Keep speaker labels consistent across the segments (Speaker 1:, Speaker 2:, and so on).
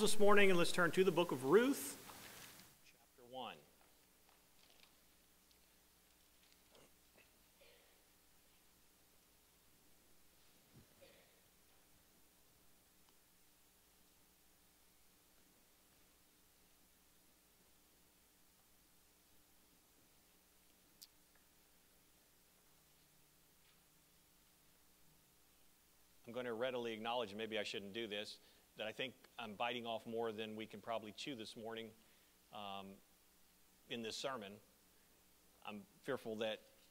Speaker 1: this morning and let's turn to the book of Ruth, chapter 1. I'm going to readily acknowledge, maybe I shouldn't do this, that I think I'm biting off more than we can probably chew this morning um, in this sermon. I'm fearful that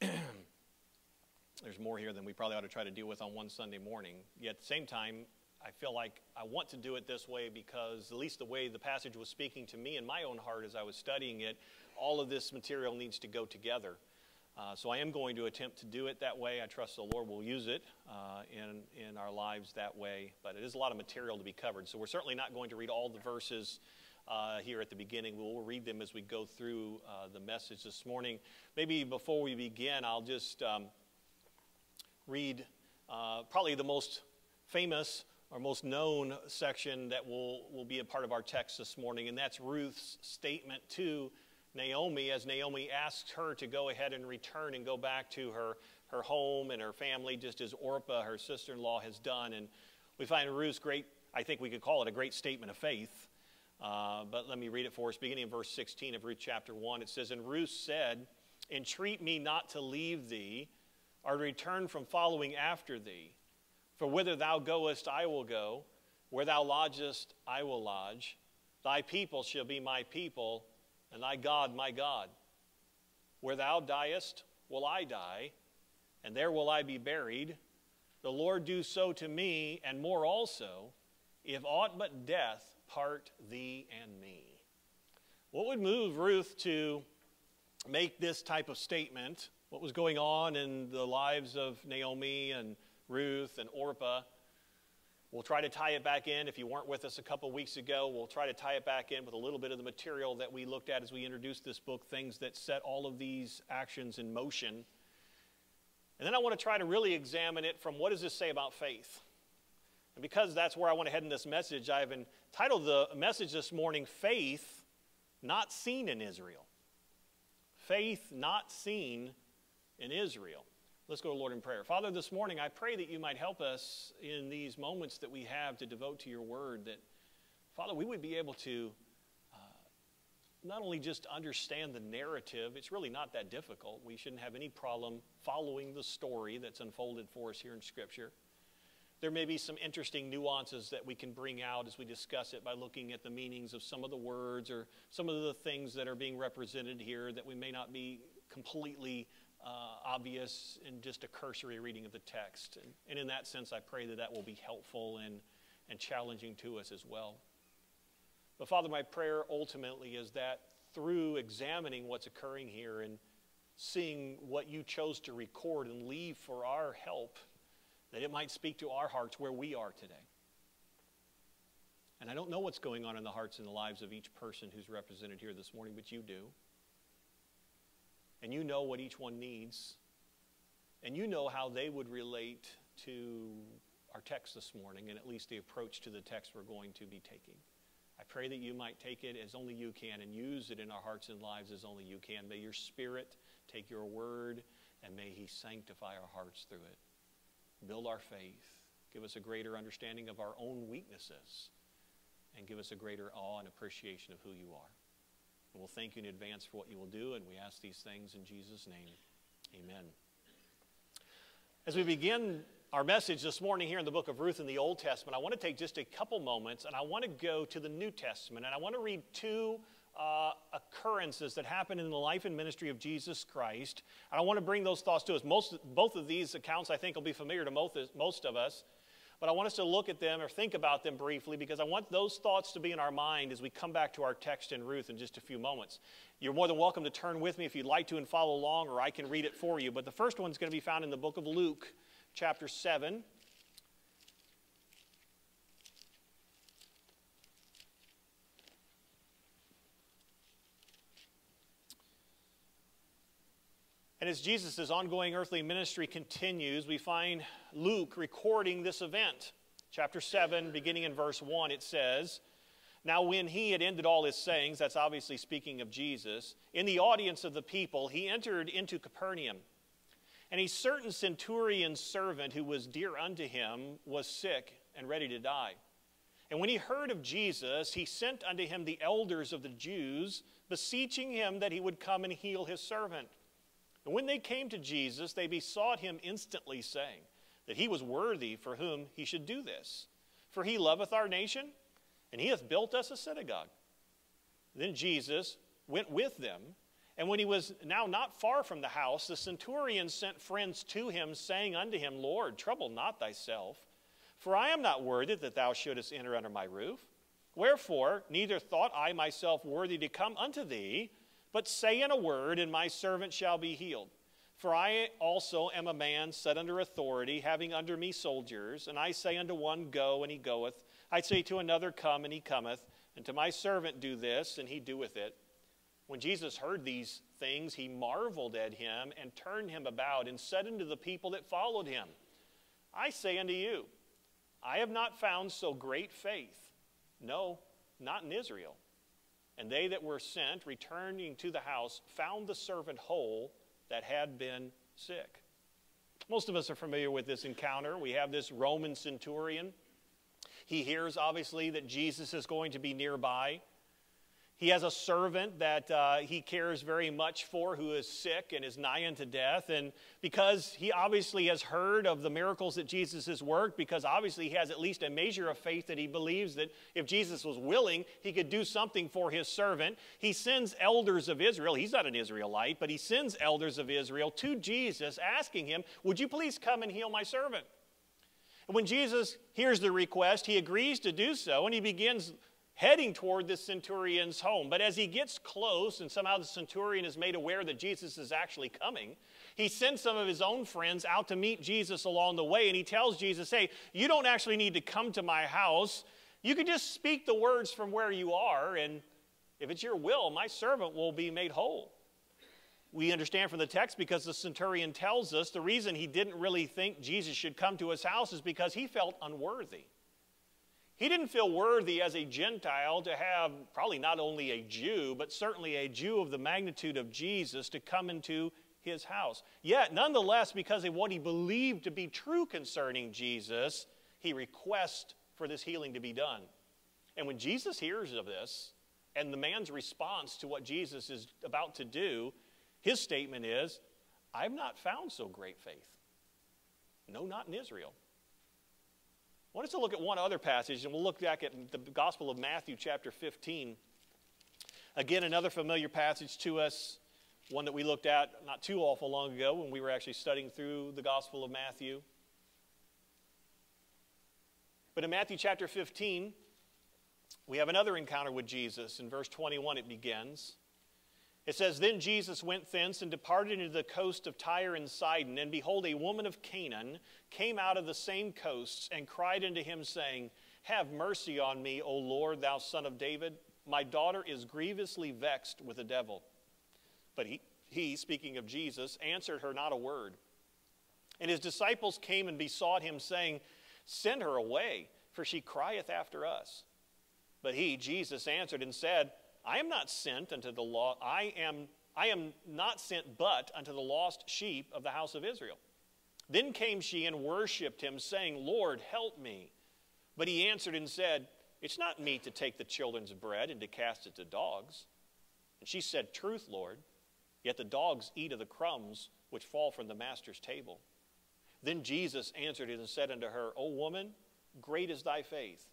Speaker 1: there's more here than we probably ought to try to deal with on one Sunday morning. Yet at the same time, I feel like I want to do it this way because, at least the way the passage was speaking to me in my own heart as I was studying it, all of this material needs to go together. Uh, so I am going to attempt to do it that way. I trust the Lord will use it uh, in, in our lives that way. But it is a lot of material to be covered. So we're certainly not going to read all the verses uh, here at the beginning. We'll read them as we go through uh, the message this morning. Maybe before we begin, I'll just um, read uh, probably the most famous or most known section that will, will be a part of our text this morning, and that's Ruth's statement to Naomi as Naomi asks her to go ahead and return and go back to her, her home and her family, just as Orpah, her sister in law, has done. And we find Ruth's great, I think we could call it a great statement of faith. Uh, but let me read it for us, beginning in verse 16 of Ruth chapter 1. It says, And Ruth said, Entreat me not to leave thee, or to return from following after thee. For whither thou goest, I will go. Where thou lodgest, I will lodge. Thy people shall be my people and thy God my God. Where thou diest, will I die, and there will I be buried. The Lord do so to me, and more also, if aught but death part thee and me. What would move Ruth to make this type of statement? What was going on in the lives of Naomi and Ruth and Orpah? We'll try to tie it back in. If you weren't with us a couple weeks ago, we'll try to tie it back in with a little bit of the material that we looked at as we introduced this book, things that set all of these actions in motion. And then I want to try to really examine it from what does this say about faith? And because that's where I want to head in this message, I've entitled the message this morning, Faith Not Seen in Israel. Faith Not Seen in Israel. Let's go to Lord in prayer. Father, this morning I pray that you might help us in these moments that we have to devote to your word, that, Father, we would be able to uh, not only just understand the narrative, it's really not that difficult. We shouldn't have any problem following the story that's unfolded for us here in Scripture. There may be some interesting nuances that we can bring out as we discuss it by looking at the meanings of some of the words or some of the things that are being represented here that we may not be completely uh, obvious in just a cursory reading of the text. And, and in that sense, I pray that that will be helpful and, and challenging to us as well. But Father, my prayer ultimately is that through examining what's occurring here and seeing what you chose to record and leave for our help, that it might speak to our hearts where we are today. And I don't know what's going on in the hearts and the lives of each person who's represented here this morning, but you do. And you know what each one needs. And you know how they would relate to our text this morning and at least the approach to the text we're going to be taking. I pray that you might take it as only you can and use it in our hearts and lives as only you can. May your Spirit take your word and may He sanctify our hearts through it. Build our faith. Give us a greater understanding of our own weaknesses and give us a greater awe and appreciation of who you are. We'll thank you in advance for what you will do, and we ask these things in Jesus' name. Amen. As we begin our message this morning here in the book of Ruth in the Old Testament, I want to take just a couple moments and I want to go to the New Testament and I want to read two uh, occurrences that happened in the life and ministry of Jesus Christ. And I want to bring those thoughts to us. Most, both of these accounts I think will be familiar to most, most of us. But I want us to look at them or think about them briefly because I want those thoughts to be in our mind as we come back to our text in Ruth in just a few moments. You're more than welcome to turn with me if you'd like to and follow along, or I can read it for you. But the first one's going to be found in the book of Luke, chapter 7. And as Jesus' ongoing earthly ministry continues, we find Luke recording this event. Chapter 7, beginning in verse 1, it says, Now, when he had ended all his sayings, that's obviously speaking of Jesus, in the audience of the people, he entered into Capernaum. And a certain centurion's servant who was dear unto him was sick and ready to die. And when he heard of Jesus, he sent unto him the elders of the Jews, beseeching him that he would come and heal his servant. And when they came to Jesus, they besought him instantly, saying that he was worthy for whom he should do this. For he loveth our nation and he hath built us a synagogue. Then Jesus went with them, and when he was now not far from the house, the centurion sent friends to him, saying unto him, Lord, trouble not thyself, for I am not worthy that thou shouldest enter under my roof. Wherefore, neither thought I myself worthy to come unto thee, but say in a word, and my servant shall be healed. For I also am a man set under authority, having under me soldiers, and I say unto one, Go, and he goeth I say to another, Come, and he cometh, and to my servant, Do this, and he doeth it. When Jesus heard these things, he marveled at him and turned him about and said unto the people that followed him, I say unto you, I have not found so great faith, no, not in Israel. And they that were sent, returning to the house, found the servant whole that had been sick. Most of us are familiar with this encounter. We have this Roman centurion he hears, obviously, that Jesus is going to be nearby. He has a servant that uh, he cares very much for who is sick and is nigh unto death. And because he obviously has heard of the miracles that Jesus has worked, because obviously he has at least a measure of faith that he believes that if Jesus was willing, he could do something for his servant, he sends elders of Israel. He's not an Israelite, but he sends elders of Israel to Jesus asking him, Would you please come and heal my servant? And when Jesus hears the request, he agrees to do so and he begins heading toward this centurion's home. But as he gets close, and somehow the centurion is made aware that Jesus is actually coming, he sends some of his own friends out to meet Jesus along the way. And he tells Jesus, Hey, you don't actually need to come to my house. You can just speak the words from where you are, and if it's your will, my servant will be made whole we understand from the text because the centurion tells us the reason he didn't really think Jesus should come to his house is because he felt unworthy. He didn't feel worthy as a Gentile to have probably not only a Jew, but certainly a Jew of the magnitude of Jesus to come into his house. Yet, nonetheless, because of what he believed to be true concerning Jesus, he requests for this healing to be done. And when Jesus hears of this, and the man's response to what Jesus is about to do, his statement is, I've not found so great faith. No, not in Israel. I want us to look at one other passage, and we'll look back at the Gospel of Matthew, chapter 15. Again, another familiar passage to us, one that we looked at not too awful long ago when we were actually studying through the Gospel of Matthew. But in Matthew chapter 15, we have another encounter with Jesus. In verse 21, it begins. It says, Then Jesus went thence and departed into the coast of Tyre and Sidon. And behold, a woman of Canaan came out of the same coasts and cried unto him, saying, Have mercy on me, O Lord, thou son of David. My daughter is grievously vexed with a devil. But he, he, speaking of Jesus, answered her not a word. And his disciples came and besought him, saying, Send her away, for she crieth after us. But he, Jesus, answered and said, I am not sent unto the law, I am, I am not sent but unto the lost sheep of the house of Israel. Then came she and worshipped him, saying, Lord, help me. But he answered and said, It's not meet to take the children's bread and to cast it to dogs. And she said, Truth, Lord, yet the dogs eat of the crumbs which fall from the master's table. Then Jesus answered and said unto her, O woman, great is thy faith.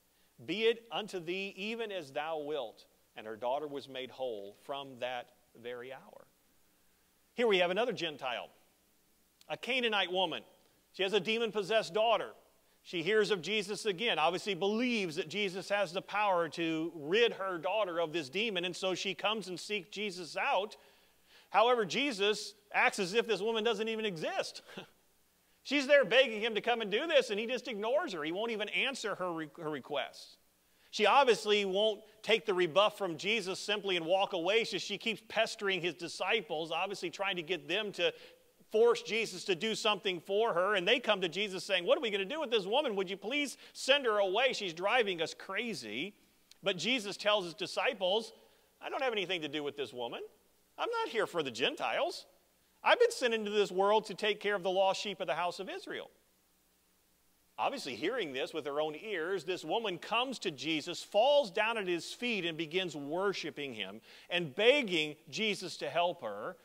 Speaker 1: Be it unto thee even as thou wilt and her daughter was made whole from that very hour. Here we have another Gentile, a Canaanite woman. She has a demon possessed daughter. She hears of Jesus again, obviously believes that Jesus has the power to rid her daughter of this demon, and so she comes and seeks Jesus out. However, Jesus acts as if this woman doesn't even exist. She's there begging him to come and do this, and he just ignores her. He won't even answer her, her requests. She obviously won't take the rebuff from Jesus simply and walk away. So she keeps pestering his disciples, obviously trying to get them to force Jesus to do something for her. And they come to Jesus saying, What are we going to do with this woman? Would you please send her away? She's driving us crazy. But Jesus tells his disciples, I don't have anything to do with this woman. I'm not here for the Gentiles. I've been sent into this world to take care of the lost sheep of the house of Israel. Obviously, hearing this with her own ears, this woman comes to Jesus, falls down at his feet, and begins worshiping him and begging Jesus to help her.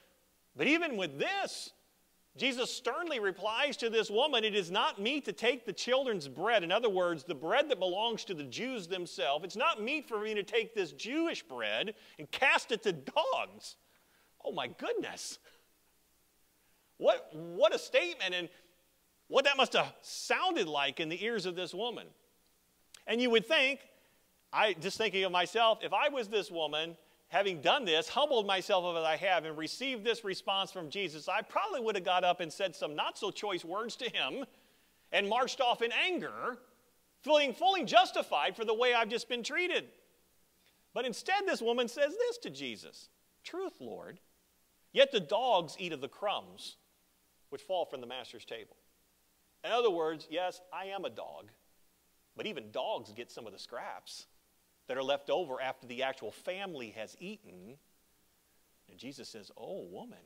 Speaker 1: But even with this, Jesus sternly replies to this woman, It is not meet to take the children's bread. In other words, the bread that belongs to the Jews themselves. It's not meet for me to take this Jewish bread and cast it to dogs. Oh my goodness. What, what a statement. And what that must have sounded like in the ears of this woman. And you would think, I just thinking of myself, if I was this woman, having done this, humbled myself as I have, and received this response from Jesus, I probably would have got up and said some not so choice words to him and marched off in anger, feeling fully justified for the way I've just been treated. But instead, this woman says this to Jesus Truth, Lord, yet the dogs eat of the crumbs which fall from the master's table. In other words, yes, I am a dog, but even dogs get some of the scraps that are left over after the actual family has eaten. And Jesus says, Oh, woman,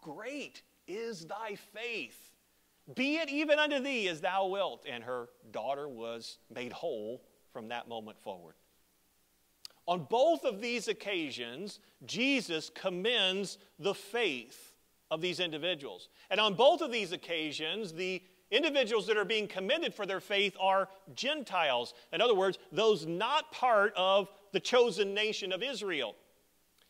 Speaker 1: great is thy faith. Be it even unto thee as thou wilt. And her daughter was made whole from that moment forward. On both of these occasions, Jesus commends the faith of these individuals. And on both of these occasions, the individuals that are being commended for their faith are Gentiles. In other words, those not part of the chosen nation of Israel.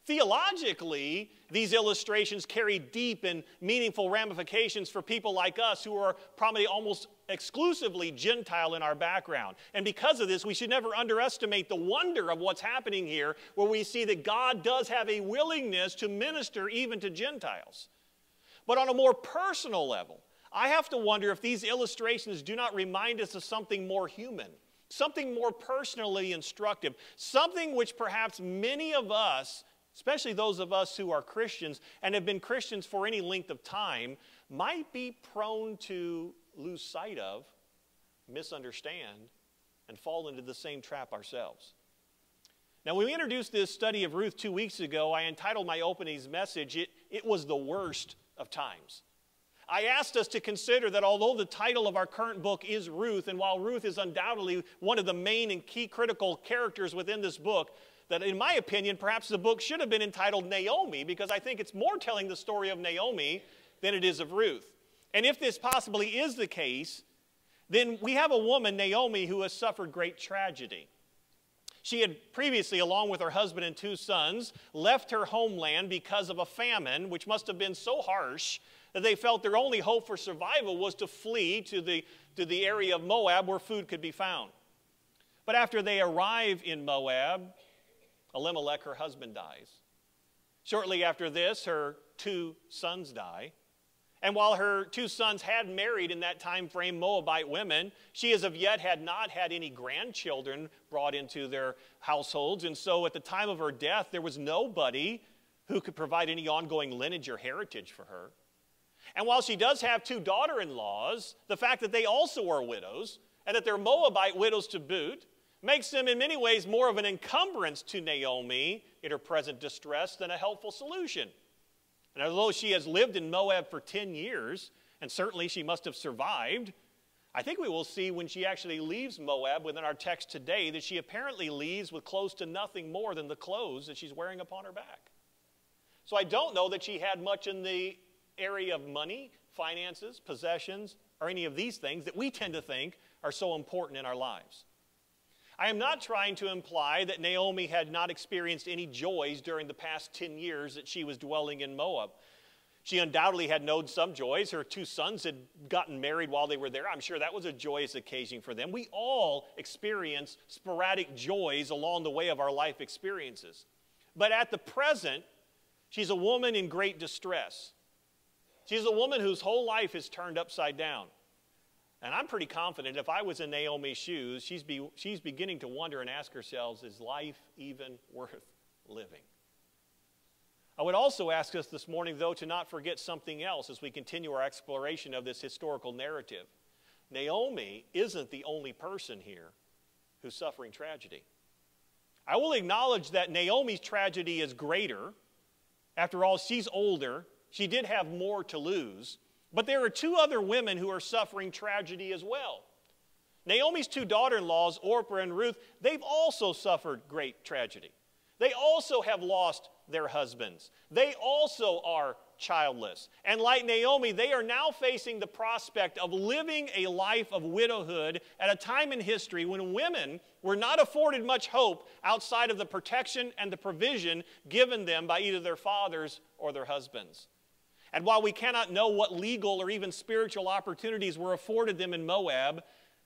Speaker 1: Theologically, these illustrations carry deep and meaningful ramifications for people like us who are probably almost exclusively Gentile in our background. And because of this, we should never underestimate the wonder of what's happening here, where we see that God does have a willingness to minister even to Gentiles. But on a more personal level, I have to wonder if these illustrations do not remind us of something more human, something more personally instructive, something which perhaps many of us, especially those of us who are Christians and have been Christians for any length of time, might be prone to lose sight of, misunderstand, and fall into the same trap ourselves. Now, when we introduced this study of Ruth two weeks ago, I entitled my opening message, It, it Was the Worst of times. I asked us to consider that although the title of our current book is Ruth, and while Ruth is undoubtedly one of the main and key critical characters within this book, that in my opinion, perhaps the book should have been entitled Naomi because I think it's more telling the story of Naomi than it is of Ruth. And if this possibly is the case, then we have a woman, Naomi, who has suffered great tragedy. She had previously, along with her husband and two sons, left her homeland because of a famine, which must have been so harsh that they felt their only hope for survival was to flee to the, to the area of Moab where food could be found. But after they arrive in Moab, Elimelech, her husband, dies. Shortly after this, her two sons die. And while her two sons had married in that time frame Moabite women, she as of yet had not had any grandchildren brought into their households. And so at the time of her death, there was nobody who could provide any ongoing lineage or heritage for her. And while she does have two daughter in laws, the fact that they also are widows and that they're Moabite widows to boot makes them in many ways more of an encumbrance to Naomi in her present distress than a helpful solution. And although she has lived in Moab for 10 years, and certainly she must have survived, I think we will see when she actually leaves Moab within our text today that she apparently leaves with close to nothing more than the clothes that she's wearing upon her back. So I don't know that she had much in the area of money, finances, possessions, or any of these things that we tend to think are so important in our lives. I am not trying to imply that Naomi had not experienced any joys during the past 10 years that she was dwelling in Moab. She undoubtedly had known some joys. Her two sons had gotten married while they were there. I'm sure that was a joyous occasion for them. We all experience sporadic joys along the way of our life experiences. But at the present, she's a woman in great distress. She's a woman whose whole life is turned upside down. And I'm pretty confident if I was in Naomi's shoes, she's, be, she's beginning to wonder and ask herself, is life even worth living? I would also ask us this morning, though, to not forget something else as we continue our exploration of this historical narrative. Naomi isn't the only person here who's suffering tragedy. I will acknowledge that Naomi's tragedy is greater. After all, she's older. She did have more to lose. But there are two other women who are suffering tragedy as well. Naomi's two daughter in laws, Orpah and Ruth, they've also suffered great tragedy. They also have lost their husbands. They also are childless. And like Naomi, they are now facing the prospect of living a life of widowhood at a time in history when women were not afforded much hope outside of the protection and the provision given them by either their fathers or their husbands. And while we cannot know what legal or even spiritual opportunities were afforded them in Moab,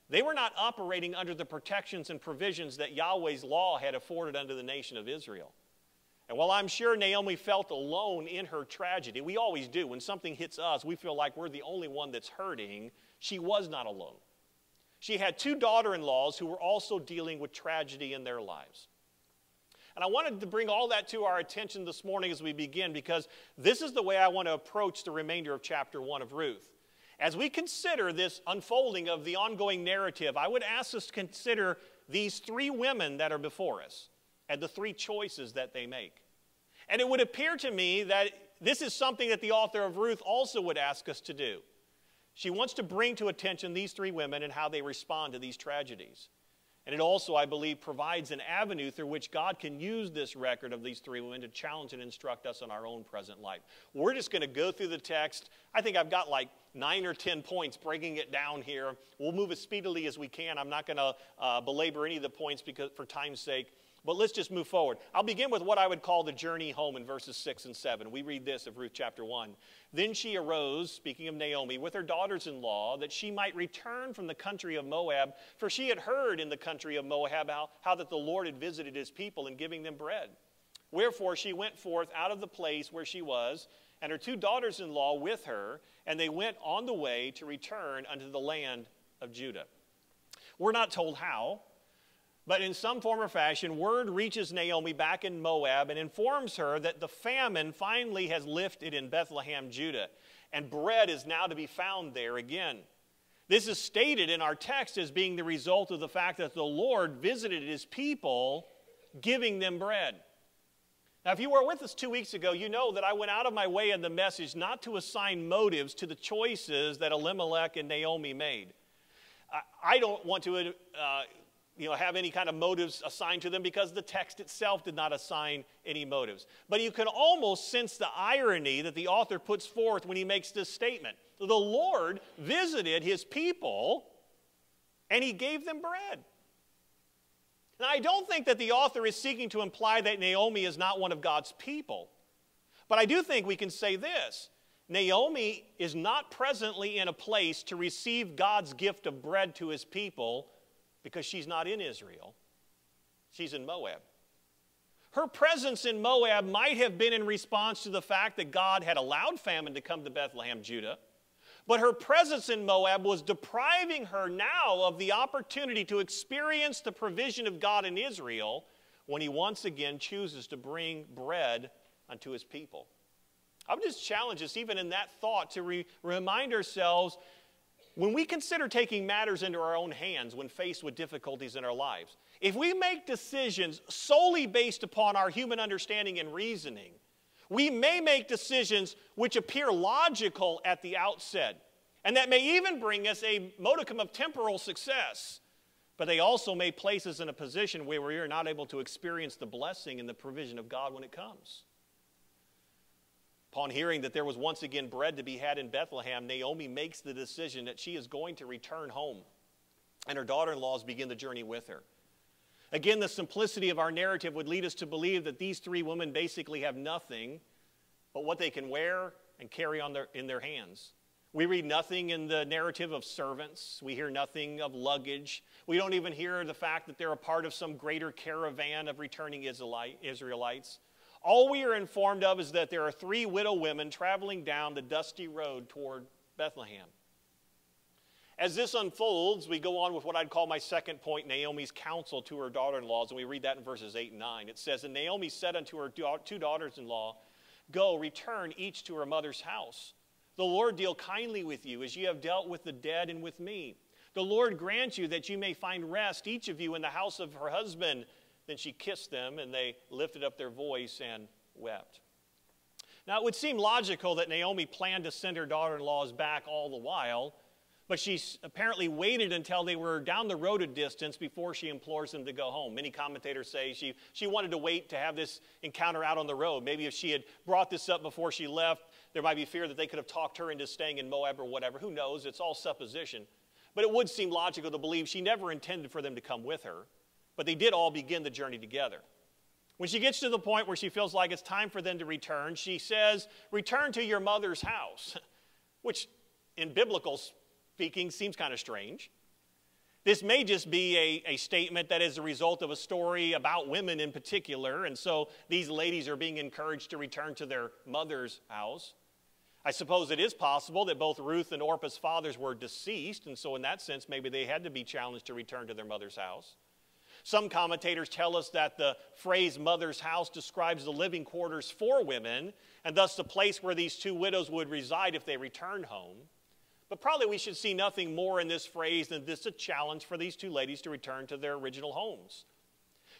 Speaker 1: they were not operating under the protections and provisions that Yahweh's law had afforded unto the nation of Israel. And while I'm sure Naomi felt alone in her tragedy, we always do. When something hits us, we feel like we're the only one that's hurting. She was not alone. She had two daughter in laws who were also dealing with tragedy in their lives. And I wanted to bring all that to our attention this morning as we begin because this is the way I want to approach the remainder of chapter 1 of Ruth. As we consider this unfolding of the ongoing narrative, I would ask us to consider these three women that are before us and the three choices that they make. And it would appear to me that this is something that the author of Ruth also would ask us to do. She wants to bring to attention these three women and how they respond to these tragedies. And it also, I believe, provides an avenue through which God can use this record of these three women to challenge and instruct us in our own present life. We're just going to go through the text. I think I've got like nine or ten points breaking it down here. We'll move as speedily as we can. I'm not going to uh, belabor any of the points because, for time's sake. But let's just move forward. I'll begin with what I would call the journey home in verses 6 and 7. We read this of Ruth chapter 1. Then she arose, speaking of Naomi, with her daughters in law, that she might return from the country of Moab, for she had heard in the country of Moab how, how that the Lord had visited his people in giving them bread. Wherefore she went forth out of the place where she was, and her two daughters in law with her, and they went on the way to return unto the land of Judah. We're not told how, but in some form or fashion, word reaches Naomi back in Moab and informs her that the famine finally has lifted in Bethlehem, Judah, and bread is now to be found there again. This is stated in our text as being the result of the fact that the Lord visited his people, giving them bread. Now, if you were with us two weeks ago, you know that I went out of my way in the message not to assign motives to the choices that Elimelech and Naomi made. I don't want to uh, you know, have any kind of motives assigned to them because the text itself did not assign any motives. But you can almost sense the irony that the author puts forth when he makes this statement. The Lord visited his people and he gave them bread. Now, I don't think that the author is seeking to imply that Naomi is not one of God's people. But I do think we can say this Naomi is not presently in a place to receive God's gift of bread to his people because she's not in Israel, she's in Moab. Her presence in Moab might have been in response to the fact that God had allowed famine to come to Bethlehem, Judah. But her presence in Moab was depriving her now of the opportunity to experience the provision of God in Israel when he once again chooses to bring bread unto his people. I would just challenge us, even in that thought, to re- remind ourselves when we consider taking matters into our own hands when faced with difficulties in our lives, if we make decisions solely based upon our human understanding and reasoning, we may make decisions which appear logical at the outset, and that may even bring us a modicum of temporal success. But they also may place us in a position where we are not able to experience the blessing and the provision of God when it comes. Upon hearing that there was once again bread to be had in Bethlehem, Naomi makes the decision that she is going to return home, and her daughter in laws begin the journey with her. Again, the simplicity of our narrative would lead us to believe that these three women basically have nothing but what they can wear and carry on their, in their hands. We read nothing in the narrative of servants. We hear nothing of luggage. We don't even hear the fact that they're a part of some greater caravan of returning Israelites. All we are informed of is that there are three widow women traveling down the dusty road toward Bethlehem. As this unfolds, we go on with what I'd call my second point Naomi's counsel to her daughter in laws, and we read that in verses 8 and 9. It says, And Naomi said unto her two daughters in law, Go, return each to her mother's house. The Lord deal kindly with you, as ye have dealt with the dead and with me. The Lord grant you that you may find rest, each of you, in the house of her husband Then she kissed them, and they lifted up their voice and wept. Now, it would seem logical that Naomi planned to send her daughter in laws back all the while, but she apparently waited until they were down the road a distance before she implores them to go home. Many commentators say she, she wanted to wait to have this encounter out on the road. Maybe if she had brought this up before she left, there might be fear that they could have talked her into staying in Moab or whatever. Who knows? It's all supposition. But it would seem logical to believe she never intended for them to come with her, but they did all begin the journey together. When she gets to the point where she feels like it's time for them to return, she says, Return to your mother's house, which in biblical speaking seems kind of strange. This may just be a, a statement that is a result of a story about women in particular, and so these ladies are being encouraged to return to their mother's house. I suppose it is possible that both Ruth and Orpah's fathers were deceased, and so in that sense, maybe they had to be challenged to return to their mother's house. Some commentators tell us that the phrase mother's house describes the living quarters for women, and thus the place where these two widows would reside if they returned home. But probably we should see nothing more in this phrase than this a challenge for these two ladies to return to their original homes.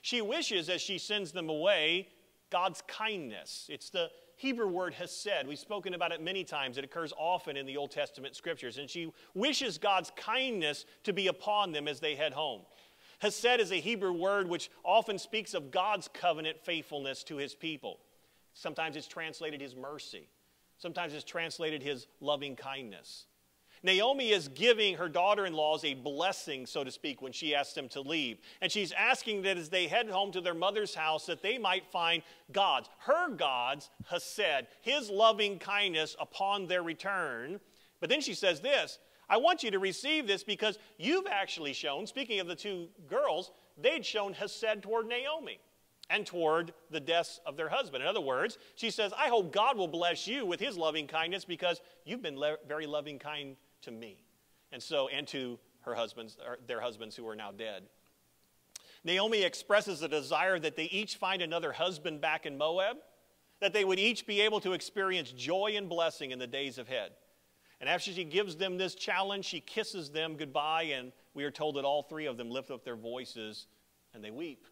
Speaker 1: She wishes, as she sends them away, God's kindness. It's the Hebrew word hesed. We've spoken about it many times. It occurs often in the Old Testament scriptures. And she wishes God's kindness to be upon them as they head home. Hesed is a Hebrew word which often speaks of God's covenant faithfulness to his people. Sometimes it's translated his mercy, sometimes it's translated his loving kindness. Naomi is giving her daughter in laws a blessing, so to speak, when she asks them to leave. And she's asking that as they head home to their mother's house, that they might find God's, her God's, Hesed, his loving kindness upon their return. But then she says this I want you to receive this because you've actually shown, speaking of the two girls, they'd shown Hesed toward Naomi and toward the deaths of their husband. In other words, she says, I hope God will bless you with his loving kindness because you've been very loving kind to me. And so, and to her husbands, their husbands who are now dead. Naomi expresses a desire that they each find another husband back in Moab, that they would each be able to experience joy and blessing in the days ahead. And after she gives them this challenge, she kisses them goodbye, and we are told that all three of them lift up their voices and they weep.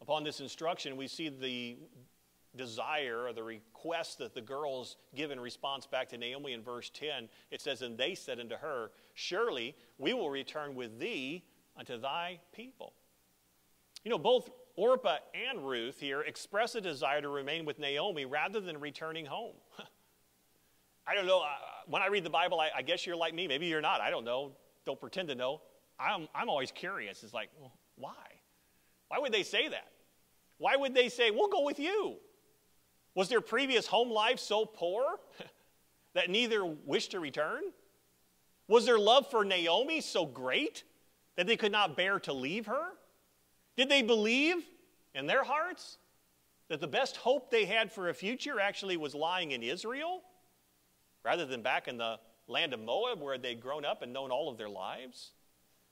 Speaker 1: Upon this instruction, we see the desire or the request that the girls give in response back to Naomi in verse 10. It says, And they said unto her, Surely we will return with thee unto thy people. You know, both Orpah and Ruth here express a desire to remain with Naomi rather than returning home. I don't know. Uh, when I read the Bible, I, I, guess you're like me. Maybe you're not. I don't know. Don't pretend to know. I'm, I'm always curious. It's like, well, why? Why would they say that? Why would they say, we'll go with you? Was their previous home life so poor that neither wished to return? Was their love for Naomi so great that they could not bear to leave her? Did they believe in their hearts that the best hope they had for a future actually was lying in Israel rather than back in the land of Moab where they'd grown up and known all of their lives?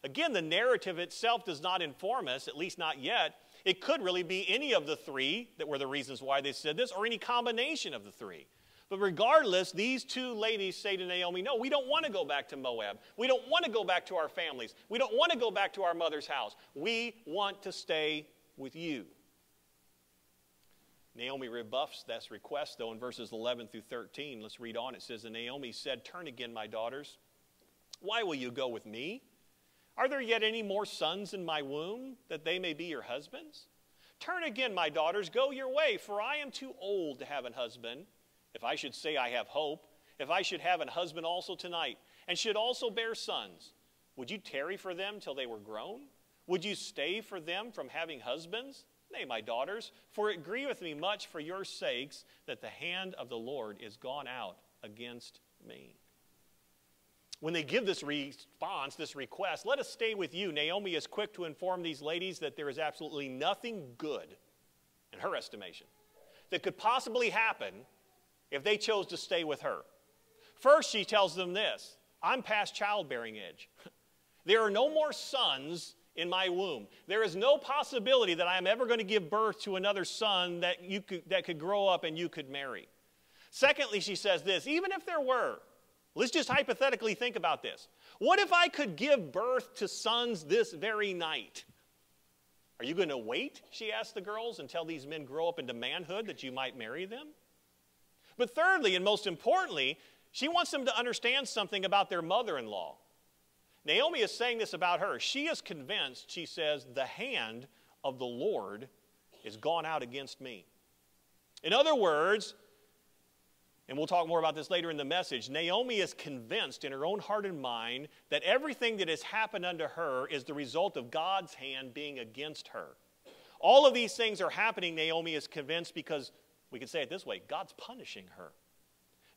Speaker 1: Again, the narrative itself does not inform us, at least not yet, it could really be any of the three that were the reasons why they said this, or any combination of the three. But regardless, these two ladies say to Naomi, No, we don't want to go back to Moab. We don't want to go back to our families. We don't want to go back to our mother's house. We want to stay with you. Naomi rebuffs this request, though, in verses 11 through 13. Let's read on. It says, And Naomi said, Turn again, my daughters. Why will you go with me? Are there yet any more sons in my womb, that they may be your husbands? Turn again, my daughters, go your way, for I am too old to have an husband. If I should say I have hope, if I should have an husband also tonight, and should also bear sons, would you tarry for them till they were grown? Would you stay for them from having husbands? My daughters, for it grieveth me much for your sakes that the hand of the Lord is gone out against me when they give this response, this request, let us stay with you. Naomi is quick to inform these ladies that there is absolutely nothing good, in her estimation, that could possibly happen if they chose to stay with her. First, she tells them this I'm past childbearing age. There are no more sons in my womb. There is no possibility that I am ever going to give birth to another son that, you could, that could grow up and you could marry. Secondly, she says this even if there were, Let's just hypothetically think about this. What if I could give birth to sons this very night? Are you going to wait, she asked the girls, until these men grow up into manhood that you might marry them? But thirdly, and most importantly, she wants them to understand something about their mother in law. Naomi is saying this about her. She is convinced, she says, the hand of the Lord is gone out against me. In other words, and we'll talk more about this later in the message, Naomi is convinced in her own heart and mind that everything that has happened unto her is the result of God's hand being against her. All of these things are happening, Naomi is convinced, because we can say it this way God's punishing her.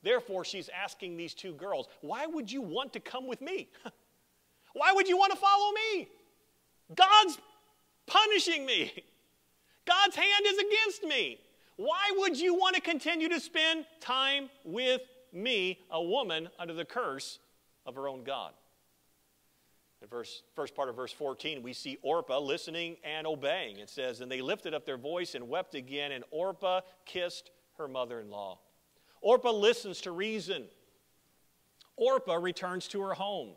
Speaker 1: Therefore, she's asking these two girls, Why would you want to come with me? Why would you want to follow me? God's punishing me. God's hand is against me. Why would you want to continue to spend time with me, a woman under the curse of her own God? In verse, first part of verse 14, we see Orpah listening and obeying. It says, And they lifted up their voice and wept again, and Orpah kissed her mother in law. Orpah listens to reason. Orpah returns to her home.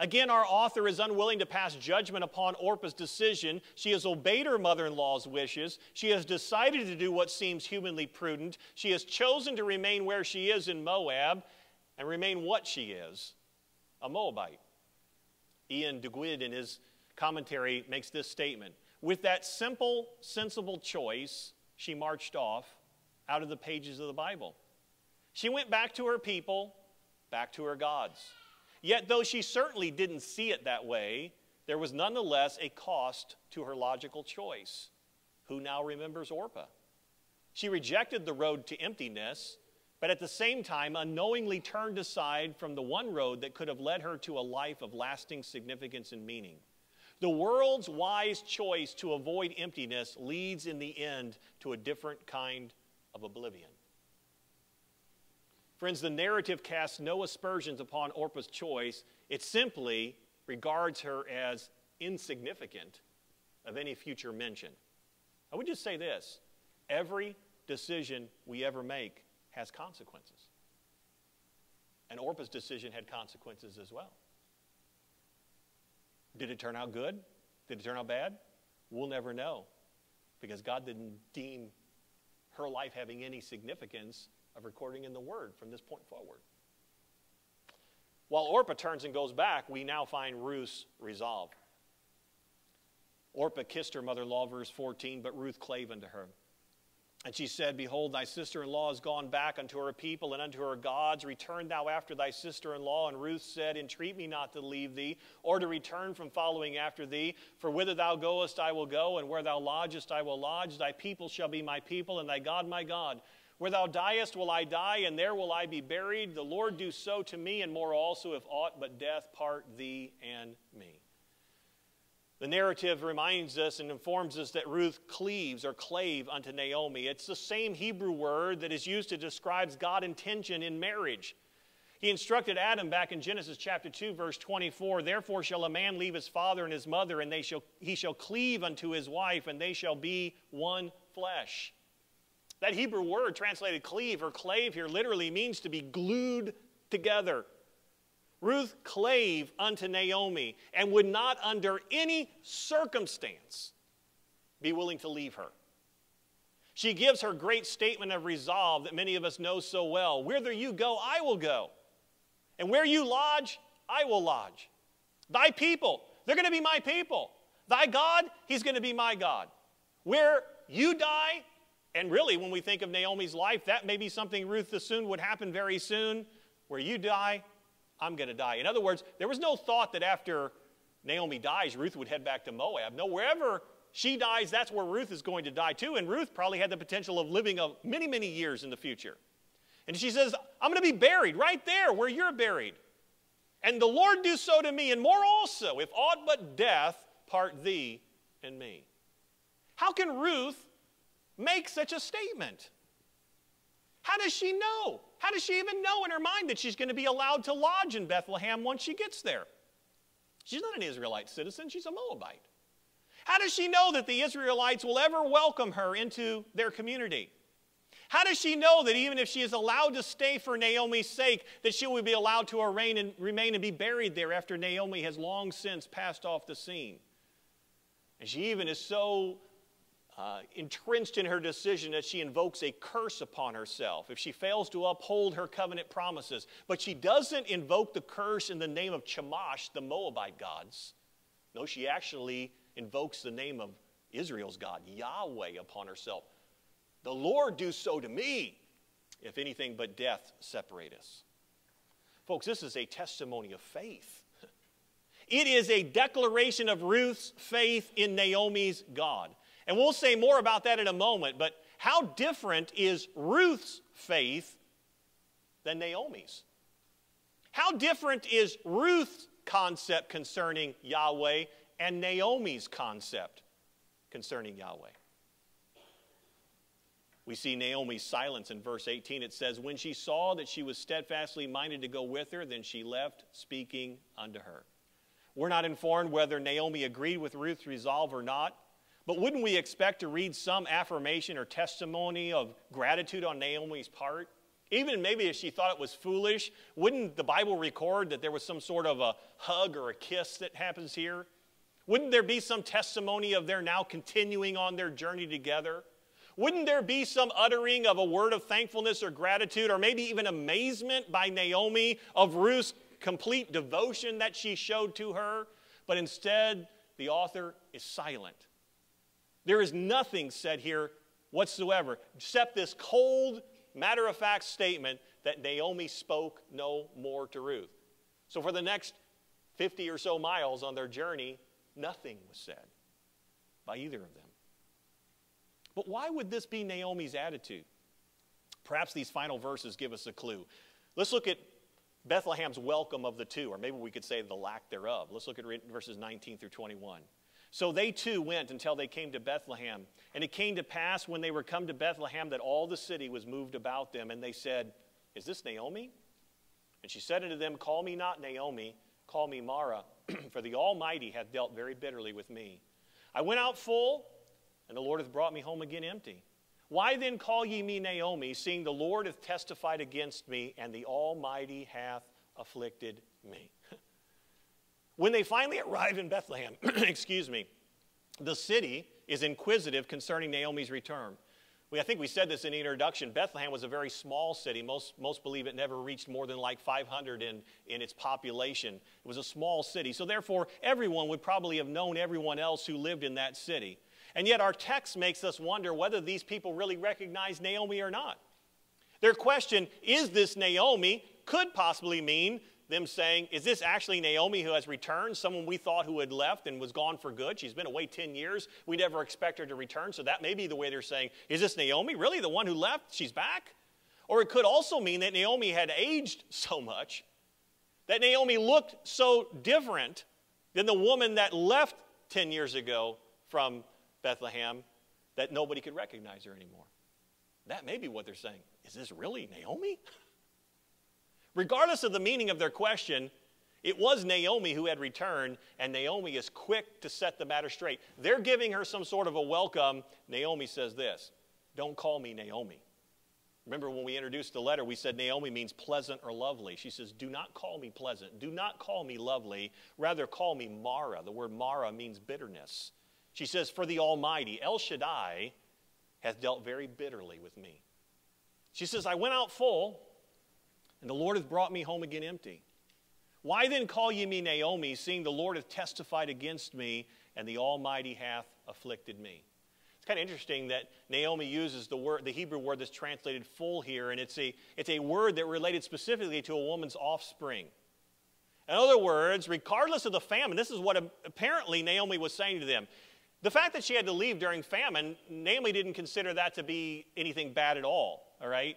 Speaker 1: Again, our author is unwilling to pass judgment upon Orpah's decision. She has obeyed her mother in law's wishes. She has decided to do what seems humanly prudent. She has chosen to remain where she is in Moab and remain what she is a Moabite. Iain Duguid, in his commentary, makes this statement With that simple, sensible choice, she marched off out of the pages of the Bible. She went back to her people, back to her gods. Yet, though she certainly didn't see it that way, there was nonetheless a cost to her logical choice. Who now remembers Orpah? She rejected the road to emptiness, but at the same time unknowingly turned aside from the one road that could have led her to a life of lasting significance and meaning. The world's wise choice to avoid emptiness leads in the end to a different kind of oblivion. Friends, the narrative casts no aspersions upon Orpah's choice. It simply regards her as insignificant of any future mention. I would just say this every decision we ever make has consequences. And Orpah's decision had consequences as well. Did it turn out good? Did it turn out bad? We'll never know because God didn't deem her life having any significance of recording in the Word from this point forward. While Orpah turns and goes back, we now find Ruth's resolve. Orpah kissed her mother in law, verse 14, but Ruth clave unto her. And she said, Behold, thy sister in law is gone back unto her people and unto her gods. Return thou after thy sister in law. And Ruth said, Entreat me not to leave thee, or to return from following after thee. For whither thou goest, I will go, and where thou lodgest, I will lodge. Thy people shall be my people, and thy God my God. Where thou diest will I die, and there will I be buried. The Lord do so to me, and more also, if aught but death part thee and me. The narrative reminds us and informs us that Ruth cleaves or clave unto Naomi. It's the same Hebrew word that is used to describe God's intention in marriage. He instructed Adam back in Genesis chapter 2, verse 24 Therefore shall a man leave his father and his mother, and they shall, he shall cleave unto his wife, and they shall be one flesh. That Hebrew word translated cleave or clave here literally means to be glued together. Ruth clave unto Naomi and would not under any circumstance be willing to leave her. She gives her great statement of resolve that many of us know so well. Whither you go, I will go. And where you lodge, I will lodge. Thy people, they're going to be my people. Thy God, he's going to be my God. Where you die, and really, when we think of Naomi's life, that may be something Ruth assumed would happen very soon. Where you die, I'm going to die. In other words, there was no thought that after Naomi dies, Ruth would head back to Moab. No, wherever she dies, that's where Ruth is going to die too. And Ruth probably had the potential of living a many, many years in the future. And she says, I'm going to be buried right there where you're buried. And the Lord do so to me, and more also, if aught but death part thee and me. How can Ruth make such a statement? How does she know? How does she even know in her mind that she's going to be allowed to lodge in Bethlehem once she gets there? She's not an Israelite citizen, she's a Moabite. How does she know that the Israelites will ever welcome her into their community? How does she know that even if she is allowed to stay for Naomi's sake, that she will be allowed to and, remain and be buried there after Naomi has long since passed off the scene? And she even is so uh, entrenched in her decision that she invokes a curse upon herself if she fails to uphold her covenant promises. But she doesn't invoke the curse in the name of Chemosh, the Moabite gods. No, she actually invokes the name of Israel's God, Yahweh, upon herself. The Lord do so to me, if anything but death separate us. Folks, this is a testimony of faith. It is a declaration of Ruth's faith in Naomi's God. And we'll say more about that in a moment, but how different is Ruth's faith than Naomi's? How different is Ruth's concept concerning Yahweh and Naomi's concept concerning Yahweh? We see Naomi's silence in verse 18. It says, When she saw that she was steadfastly minded to go with her, then she left speaking unto her. We're not informed whether Naomi agreed with Ruth's resolve or not, but wouldn't we expect to read some affirmation or testimony of gratitude on Naomi's part? Even maybe if she thought it was foolish, wouldn't the Bible record that there was some sort of a hug or a kiss that happens here? Wouldn't there be some testimony of their now continuing on their journey together? Wouldn't there be some uttering of a word of thankfulness or gratitude or maybe even amazement by Naomi of Ruth's complete devotion that she showed to her? But instead, the author is silent. There is nothing said here whatsoever except this cold, matter of fact statement that Naomi spoke no more to Ruth. So for the next 50 or so miles on their journey, nothing was said by either of them. But why would this be Naomi's attitude? Perhaps these final verses give us a clue. Let's look at Bethlehem's welcome of the two, or maybe we could say the lack thereof. Let's look at verses 19 through 21. So they two went until they came to Bethlehem. And it came to pass when they were come to Bethlehem that all the city was moved about them. And they said, Is this Naomi? And she said unto them, Call me not Naomi, call me Mara, for the Almighty hath dealt very bitterly with me. I went out full, and the Lord hath brought me home again empty. Why then call ye me Naomi, seeing the Lord hath testified against me, and the Almighty hath afflicted me? when they finally arrive in Bethlehem, excuse me, the city is inquisitive concerning Naomi's return. We, I think we said this in the introduction. Bethlehem was a very small city. Most, most believe it never reached more than like 500 in, in its population. It was a small city. So, therefore, everyone would probably have known everyone else who lived in that city. And yet, our text makes us wonder whether these people really recognize Naomi or not. Their question, is this Naomi, could possibly mean them saying, Is this actually Naomi who has returned? Someone we thought who had left and was gone for good. She's been away 10 years. We never expect her to return. So that may be the way they're saying, Is this Naomi? Really? The one who left? She's back? Or it could also mean that Naomi had aged so much that Naomi looked so different than the woman that left 10 years ago from Bethlehem that nobody could recognize her anymore. That may be what they're saying. Is this really Naomi? Regardless of the meaning of their question, it was Naomi who had returned, and Naomi is quick to set the matter straight. They're giving her some sort of a welcome. Naomi says this Don't call me Naomi. Remember when we introduced the letter, we said Naomi means pleasant or lovely. She says, Do not call me pleasant. Do not call me lovely. Rather, call me Mara. The word Mara means bitterness. She says, For the Almighty, El Shaddai, hath dealt very bitterly with me. She says, I went out full, and the Lord hath brought me home again empty. Why then call ye me Naomi, seeing the Lord hath testified against me, and the Almighty hath afflicted me? It's kind of interesting that Naomi uses the word, the Hebrew word that's translated full here, and it's a, it's a word that related specifically to a woman's offspring. In other words, regardless of the famine, this is what apparently Naomi was saying to them. The fact that she had to leave during famine, Naomi didn't consider that to be anything bad at all, all right?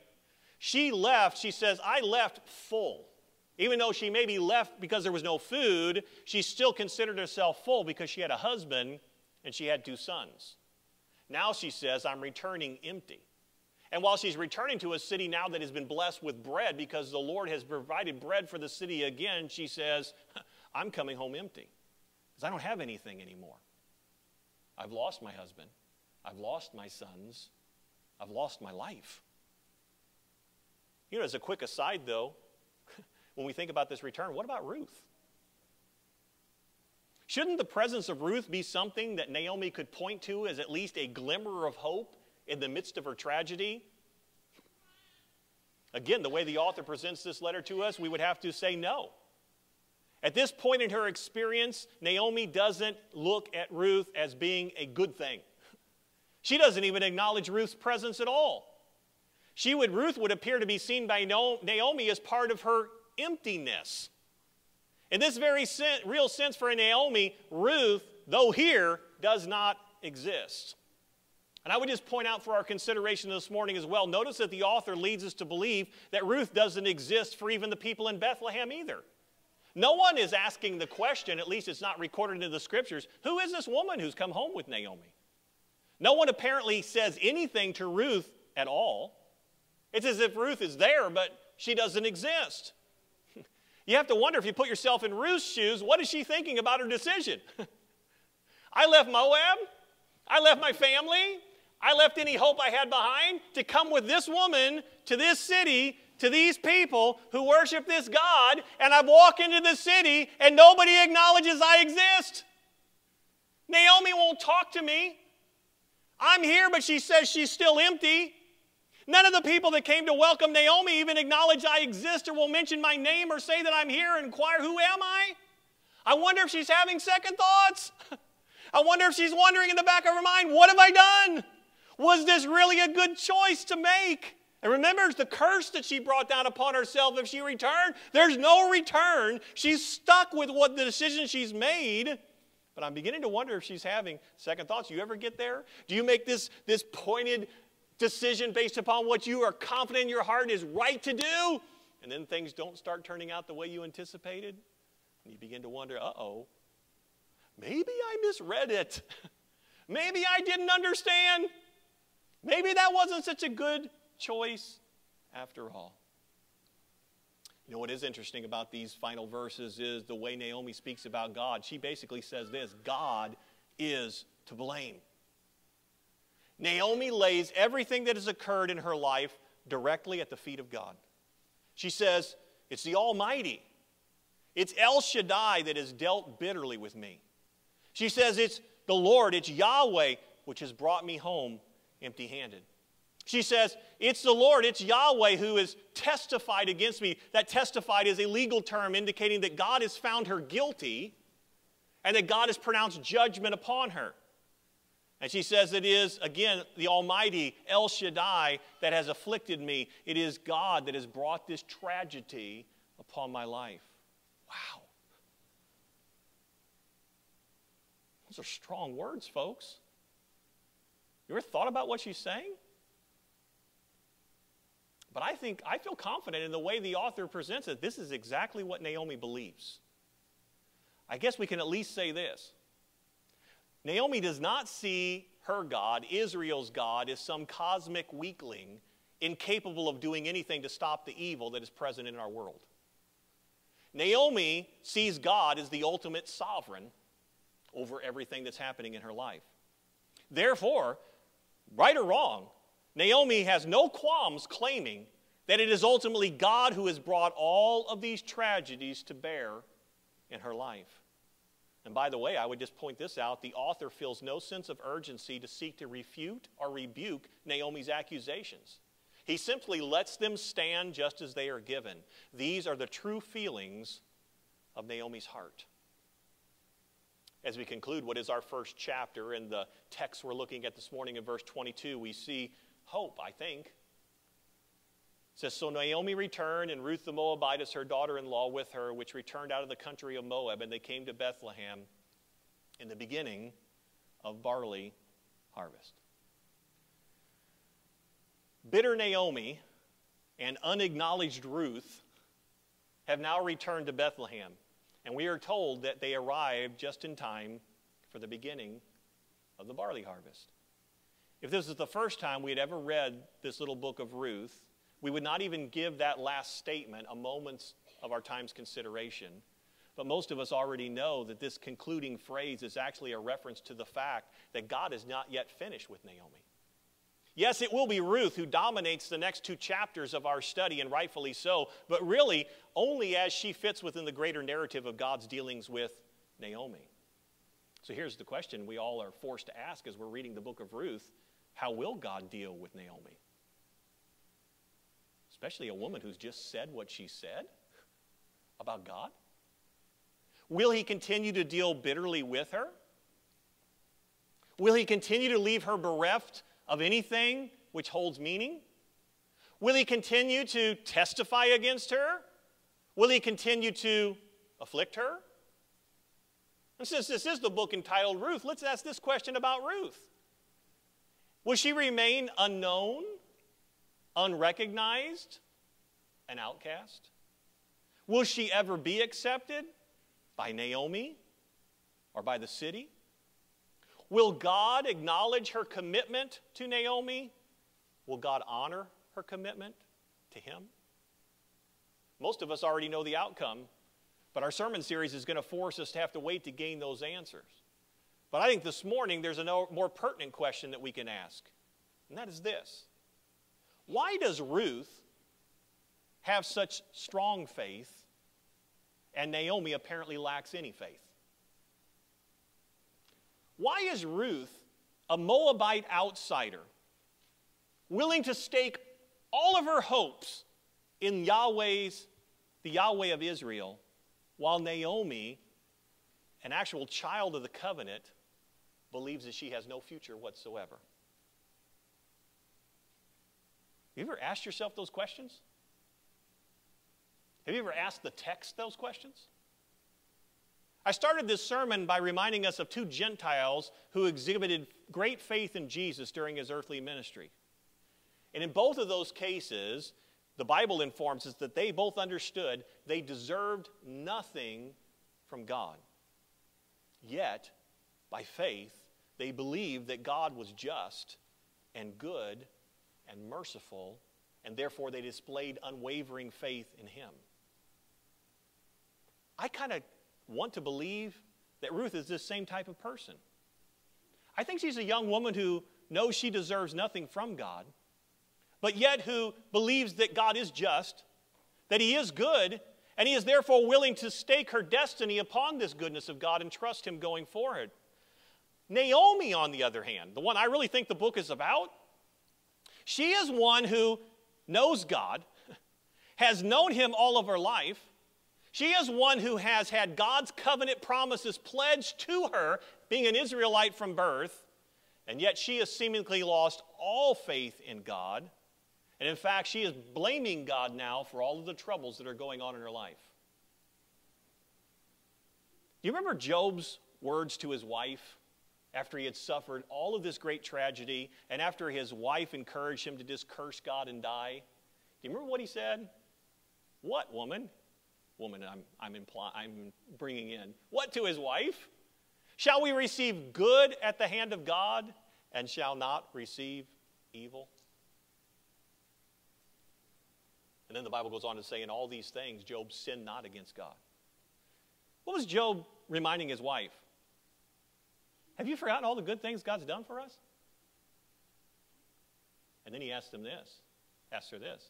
Speaker 1: She left, she says, I left full. Even though she maybe left because there was no food, she still considered herself full because she had a husband and she had two sons. Now she says, I'm returning empty. And while she's returning to a city now that has been blessed with bread because the Lord has provided bread for the city again, she says, I'm coming home empty because I don't have anything anymore. I've lost my husband. I've lost my sons. I've lost my life. You know, as a quick aside, though, when we think about this return, what about Ruth? Shouldn't the presence of Ruth be something that Naomi could point to as at least a glimmer of hope in the midst of her tragedy? Again, the way the author presents this letter to us, we would have to say no. At this point in her experience, Naomi doesn't look at Ruth as being a good thing. She doesn't even acknowledge Ruth's presence at all. She would, Ruth would appear to be seen by Naomi as part of her emptiness. In this very sen- real sense for Naomi, Ruth, though here, does not exist. And I would just point out for our consideration this morning as well notice that the author leads us to believe that Ruth doesn't exist for even the people in Bethlehem either. No one is asking the question, at least it's not recorded in the scriptures, who is this woman who's come home with Naomi? No one apparently says anything to Ruth at all. It's as if Ruth is there, but she doesn't exist. you have to wonder if you put yourself in Ruth's shoes, what is she thinking about her decision? I left Moab, I left my family, I left any hope I had behind to come with this woman to this city, to these people who worship this God, and I walk into the city and nobody acknowledges I exist. Naomi won't talk to me. I'm here, but she says she's still empty. None of the people that came to welcome Naomi even acknowledge I exist or will mention my name or say that I'm here and inquire, Who am I? I wonder if she's having second thoughts. I wonder if she's wondering in the back of her mind, What have I done? Was this really a good choice to make? And remember the curse that she brought down upon herself if she returned. There's no return. She's stuck with what the decision she's made. But I'm beginning to wonder if she's having second thoughts. You ever get there? Do you make this, this pointed decision based upon what you are confident in your heart is right to do? And then things don't start turning out the way you anticipated? And you begin to wonder, uh oh, maybe I misread it. maybe I didn't understand. Maybe that wasn't such a good choice after all. You know what is interesting about these final verses is the way Naomi speaks about God. She basically says this God is to blame. Naomi lays everything that has occurred in her life directly at the feet of God. She says, It's the Almighty. It's El Shaddai that has dealt bitterly with me. She says, It's the Lord, it's Yahweh, which has brought me home empty handed. She says, It's the Lord, it's Yahweh who has testified against me. That testified is a legal term indicating that God has found her guilty and that God has pronounced judgment upon her. And she says, It is, again, the Almighty El Shaddai that has afflicted me. It is God that has brought this tragedy upon my life. Wow. Those are strong words, folks. You ever thought about what she's saying? But I think, I feel confident in the way the author presents it. This is exactly what Naomi believes. I guess we can at least say this Naomi does not see her God, Israel's God, as some cosmic weakling incapable of doing anything to stop the evil that is present in our world. Naomi sees God as the ultimate sovereign over everything that's happening in her life. Therefore, right or wrong, Naomi has no qualms claiming that it is ultimately God who has brought all of these tragedies to bear in her life. And by the way, I would just point this out the author feels no sense of urgency to seek to refute or rebuke Naomi's accusations. He simply lets them stand just as they are given. These are the true feelings of Naomi's heart. As we conclude what is our first chapter in the text we're looking at this morning in verse 22, we see hope, I think. Says, So Naomi returned, and Ruth the Moabitess, her daughter in law, with her, which returned out of the country of Moab, and they came to Bethlehem in the beginning of barley harvest. Bitter Naomi and unacknowledged Ruth have now returned to Bethlehem. And we are told that they arrived just in time for the beginning of the barley harvest. If this is the first time we had ever read this little book of Ruth, we would not even give that last statement a moment of our time's consideration. But most of us already know that this concluding phrase is actually a reference to the fact that God is not yet finished with Naomi. Yes, it will be Ruth who dominates the next two chapters of our study, and rightfully so, but really only as she fits within the greater narrative of God's dealings with Naomi. So here's the question we all are forced to ask as we're reading the book of Ruth how will God deal with Naomi? Especially a woman who's just said what she said about God. Will he continue to deal bitterly with her? Will he continue to leave her bereft of anything which holds meaning? Will he continue to testify against her? Will he continue to afflict her? And since this is the book entitled Ruth, let's ask this question about Ruth Will she remain unknown, unrecognized, an outcast? Will she ever be accepted by Naomi or by the city? Will God acknowledge her commitment to Naomi? Will God honor her commitment to him? Most of us already know the outcome, but our sermon series is going to force us to have to wait to gain those answers. But I think this morning there's a more pertinent question that we can ask, and that is this Why does Ruth have such strong faith, and Naomi apparently lacks any faith? Why is Ruth, a Moabite outsider, willing to stake all of her hopes in Yahweh's, the Yahweh of Israel, while Naomi, an actual child of the covenant, believes that she has no future whatsoever? Have you ever asked yourself those questions? Have you ever asked the text those questions? I started this sermon by reminding us of two Gentiles who exhibited great faith in Jesus during his earthly ministry. And in both of those cases, the Bible informs us that they both understood they deserved nothing from God. Yet, by faith, they believed that God was just and good and merciful, and therefore they displayed unwavering faith in Him. I kind of want to believe that Ruth is this same type of person. I think she's a young woman who knows she deserves nothing from God, but yet who believes that God is just, that He is good, and He is therefore willing to stake her destiny upon this goodness of God and trust Him going forward. Naomi, on the other hand, the one I really think the book is about, she is one who knows God, has known Him all of her life, she is one who has had God's covenant promises pledged to her, being an Israelite from birth, and yet she has seemingly lost all faith in God. And in fact, she is blaming God now for all of the troubles that are going on in her life. Do you remember Job's words to his wife after he had suffered all of this great tragedy and after his wife encouraged him to just curse God and die? Do you remember what he said? What, woman? woman I'm, I'm, I'm bringing in. What to his wife? Shall we receive good at the hand of God and shall not receive evil? And then the Bible goes on to say, in all these things, Job sinned not against God. What was Job reminding his wife? Have you forgotten all the good things God's done for us? And then he asked him this, asked her this.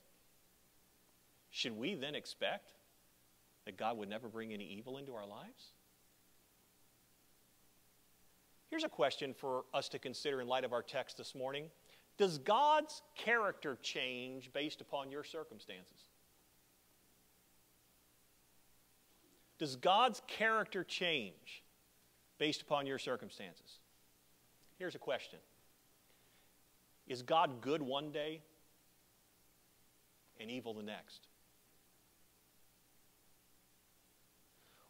Speaker 1: Should we then expect that God would never bring any evil into our lives? Here's a question for us to consider in light of our text this morning Does God's character change based upon your circumstances? Does God's character change based upon your circumstances? Here's a question Is God good one day and evil the next?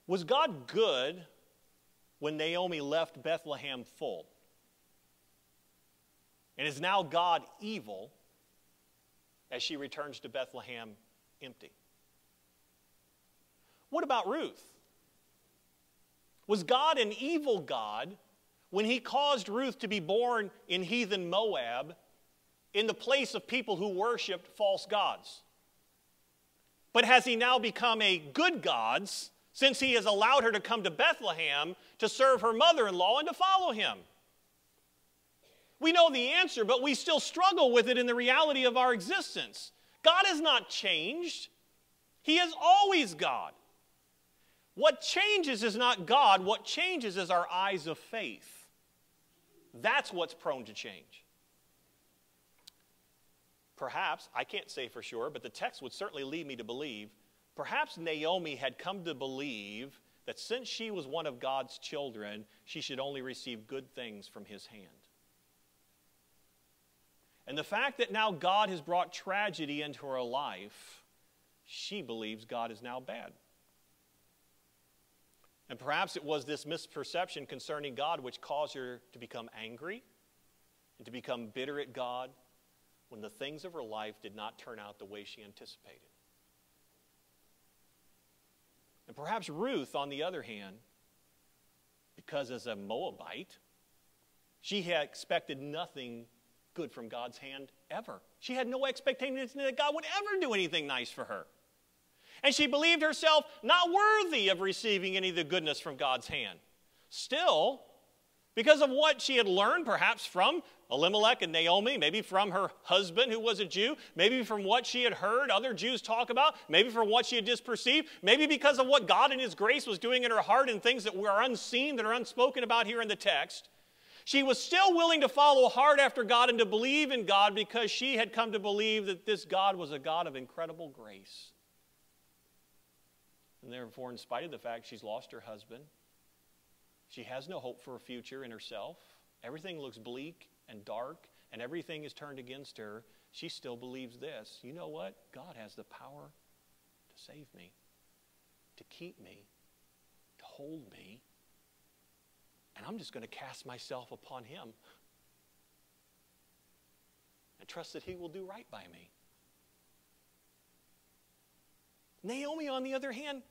Speaker 1: Was God good when Naomi left Bethlehem full? And is now God evil as she returns to Bethlehem empty? What about Ruth? Was God an evil God when he caused Ruth to be born in heathen Moab in the place of people who worshiped false gods? But has he now become a good God since he has allowed her to come to Bethlehem to serve her mother in law and to follow him? We know the answer, but we still struggle with it in the reality of our existence. God has not changed, He is always God. What changes is not God, what changes is our eyes of faith. That's what's prone to change. Perhaps, I can't say for sure, but the text would certainly lead me to believe, perhaps Naomi had come to believe that since she was one of God's children, she should only receive good things from his hand. And the fact that now God has brought tragedy into her life, she believes God is now bad. And perhaps it was this misperception concerning God which caused her to become angry and to become bitter at God when the things of her life did not turn out the way she anticipated. And perhaps Ruth, on the other hand, because as a Moabite, she had expected nothing good from God's hand ever. She had no expectation that God would ever do anything nice for her. And she believed herself not worthy of receiving any of the goodness from God's hand. Still, because of what she had learned perhaps from Elimelech and Naomi, maybe from her husband who was a Jew, maybe from what she had heard other Jews talk about, maybe from what she had just perceived, maybe because of what God in His grace was doing in her heart and things that were unseen, that are unspoken about here in the text. She was still willing to follow hard after God and to believe in God because she had come to believe that this God was a God of incredible grace. And therefore, in spite of the fact she's lost her husband, she has no hope for a future in herself. Everything looks bleak and dark, and everything is turned against her. She still believes this you know what? God has the power to save me, to keep me, to hold me. And I'm just going to cast myself upon Him and trust that He will do right by me. Naomi, on the other hand,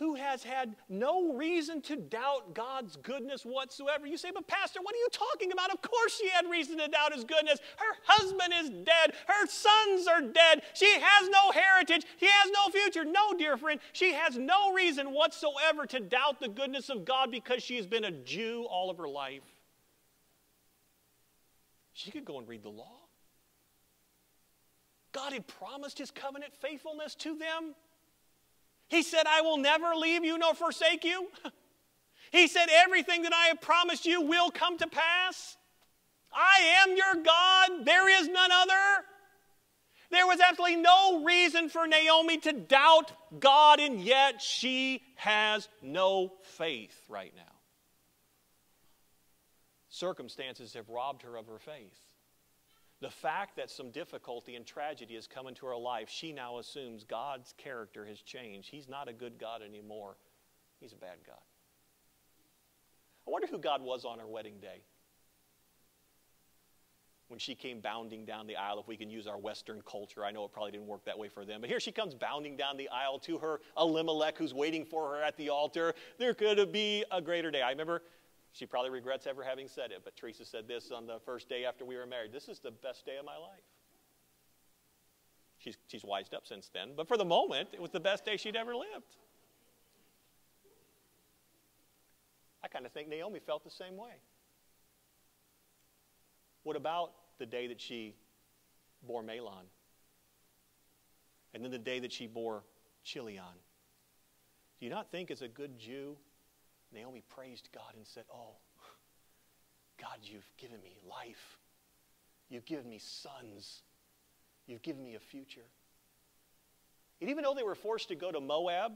Speaker 1: who has had no reason to doubt God's goodness whatsoever. You say, but Pastor, what are you talking about? Of course she had reason to doubt his goodness. Her husband is dead. Her sons are dead. She has no heritage. She has no future. No, dear friend, she has no reason whatsoever to doubt the goodness of God because she has been a Jew all of her life. She could go and read the law. God had promised his covenant faithfulness to them. He said, I will never leave you nor forsake you. He said, Everything that I have promised you will come to pass. I am your God, there is none other. There was absolutely no reason for Naomi to doubt God, and yet she has no faith right now. Circumstances have robbed her of her faith. The fact that some difficulty and tragedy has come into her life, she now assumes God's character has changed. He's not a good God anymore, He's a bad God. I wonder who God was on her wedding day. When she came bounding down the aisle, if we can use our Western culture, I know it probably didn't work that way for them, but here she comes bounding down the aisle to her Elimelech, who's waiting for her at the altar. There could be a greater day. I remember she probably regrets ever having said it, but Teresa said this on the first day after we were married. This is the best day of my life. She's, she's wised up since then, but for the moment, it was the best day she'd ever lived. I kind of think Naomi felt the same way. What about the day that she bore Mahlon? And then the day that she bore Chilion? Do you not think, as a good Jew, Naomi praised God and said, Oh, God, you've given me life. You've given me sons. You've given me a future. And even though they were forced to go to Moab,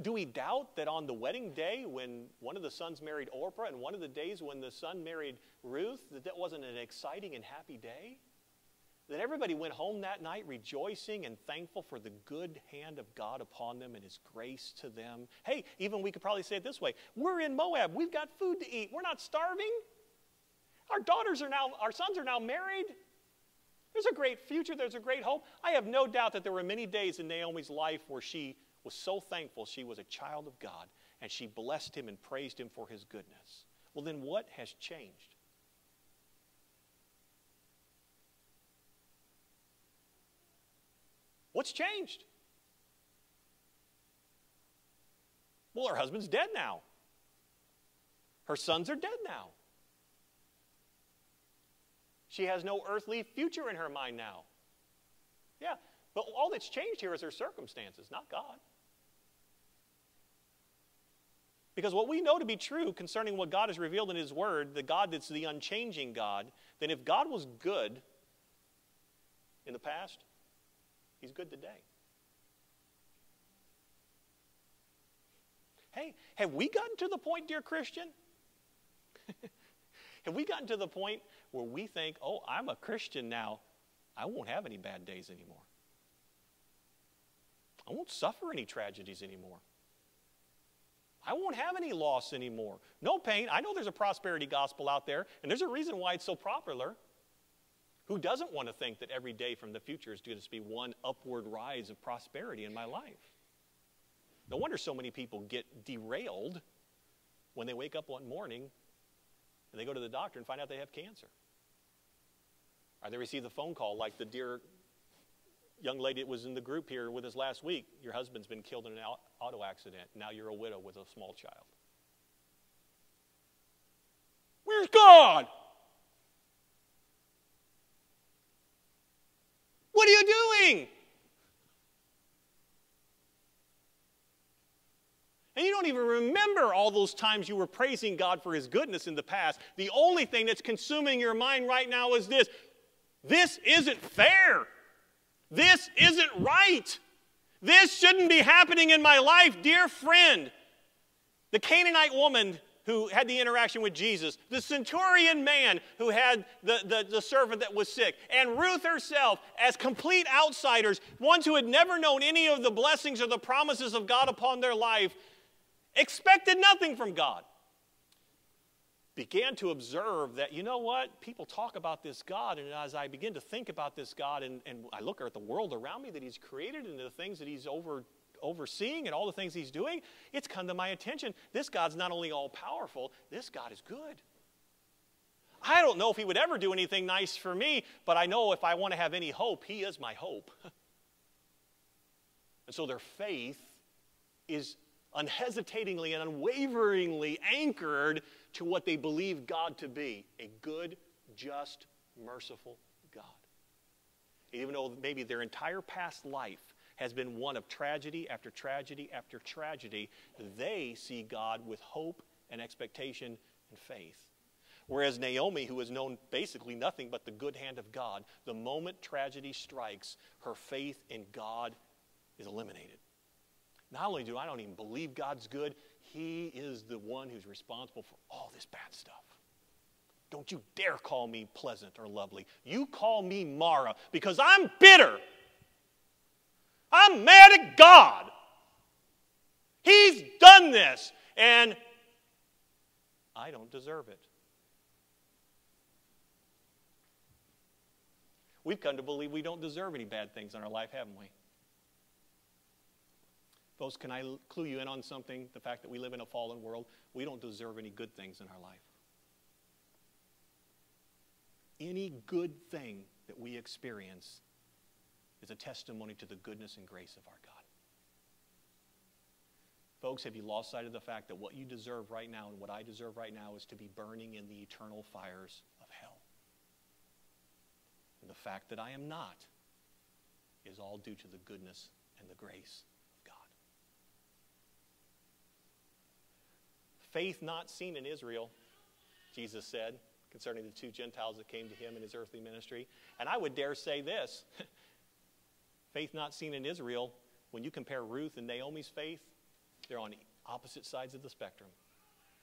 Speaker 1: do we doubt that on the wedding day when one of the sons married Orpah and one of the days when the son married Ruth, that that wasn't an exciting and happy day? That everybody went home that night rejoicing and thankful for the good hand of God upon them and His grace to them. Hey, even we could probably say it this way we're in Moab, we've got food to eat, we're not starving. Our daughters are now, our sons are now married. There's a great future, there's a great hope. I have no doubt that there were many days in Naomi's life where she was so thankful she was a child of God and she blessed him and praised him for his goodness. Well, then what has changed? What's changed? Well, her husband's dead now. Her sons are dead now. She has no earthly future in her mind now. Yeah, but all that's changed here is her circumstances, not God. Because what we know to be true concerning what God has revealed in His Word, the God that's the unchanging God, then if God was good in the past, He's good today. Hey, have we gotten to the point, dear Christian? have we gotten to the point where we think, oh, I'm a Christian now, I won't have any bad days anymore? I won't suffer any tragedies anymore. I won't have any loss anymore. No pain. I know there's a prosperity gospel out there, and there's a reason why it's so popular. Who doesn't want to think that every day from the future is going to be one upward rise of prosperity in my life? No wonder so many people get derailed when they wake up one morning and they go to the doctor and find out they have cancer. Or they receive the phone call like the dear young lady that was in the group here with us last week. Your husband's been killed in an auto accident. Now you're a widow with a small child. Where's God? What are you doing? And you don't even remember all those times you were praising God for His goodness in the past. The only thing that's consuming your mind right now is this this isn't fair. This isn't right. This shouldn't be happening in my life, dear friend. The Canaanite woman who had the interaction with Jesus, the centurion man who had the, the, the, servant that was sick, and Ruth herself, as complete outsiders, ones who had never known any of the blessings or the promises of God upon their life, expected nothing from God. Began to observe that, you know what? People talk about this God, and as I begin to think about this God and, and I look at the world around me that He's created and the things that He's over, overseeing and all the things He's doing, it's come to my attention. This God's not only all powerful, this God is good. I don't know if He would ever do anything nice for me, but I know if I want to have any hope, He is my hope. and so their faith is unhesitatingly and unwaveringly anchored to what they believe God to be a good, just, merciful God. Even though maybe their entire past life has been one of tragedy after tragedy after tragedy, they see God with hope and expectation and faith. Whereas Naomi, who has known basically nothing but the good hand of God, the moment tragedy strikes, her faith in God is eliminated. Not only do I don't even believe God's good, He is the one who's responsible for all this bad stuff. Don't you dare call me pleasant or lovely. You call me Mara because I'm bitter. I'm mad at God. He's done this, and I don't deserve it. We've come to believe we don't deserve any bad things in our life, haven't we? Folks, can I clue you in on something? The fact that we live in a fallen world, we don't deserve any good things in our life. Any good thing that we experience is a testimony to the goodness and grace of our God. Folks, have you lost sight of the fact that what you deserve right now and what I deserve right now is to be burning in the eternal fires of hell? And the fact that I am not is all due to the goodness and the grace of God. Faith not seen in Israel, Jesus said concerning the two Gentiles that came to him in his earthly ministry. And I would dare say this faith not seen in Israel, when you compare Ruth and Naomi's faith, they're on opposite sides of the spectrum.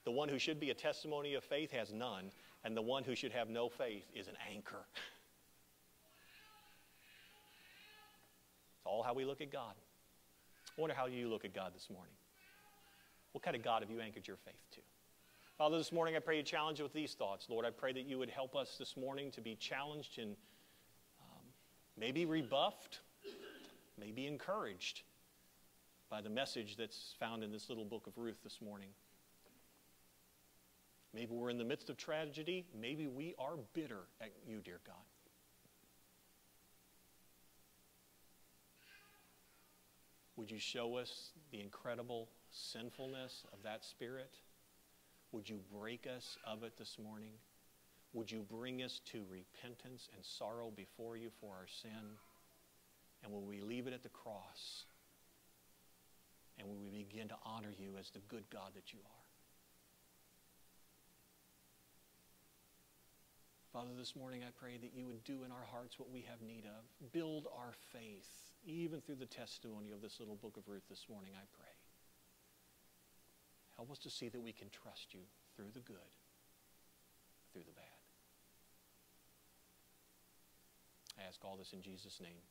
Speaker 1: The one who should be a testimony of faith has none, and the one who should have no faith is an anchor. It's all how we look at God. I wonder how you look at God this morning. What kind of God have you anchored your faith to? Father, this morning I pray you challenge with these thoughts. Lord, I pray that you would help us this morning to be challenged and um, maybe rebuffed, maybe encouraged by the message that's found in this little book of Ruth this morning. Maybe we're in the midst of tragedy. Maybe we are bitter at you, dear God. Would you show us the incredible sinfulness of that spirit? Would you break us of it this morning? Would you bring us to repentance and sorrow before you for our sin? And will we leave it at the cross? And will we begin begin to honor you as the good God that you are. Father, this morning I pray that you would do in our hearts what we have need of. Build our faith, even through the testimony of this little book of Ruth this morning, I pray. Help us to see that we can trust you through the good, through the bad. I ask all this in Jesus' name.